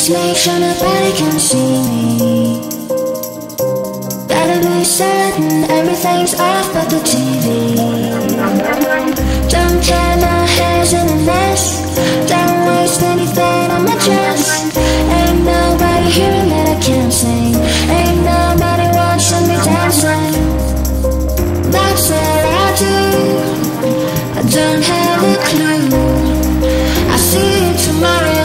Just make sure nobody can see me. Gotta be certain everything's off but the TV Don't care, my hair's in a mess. Don't waste anything on my dress. Ain't nobody hearing that I can't sing. Ain't nobody watching me dancing. That's what I do. I don't have a clue. I see you tomorrow.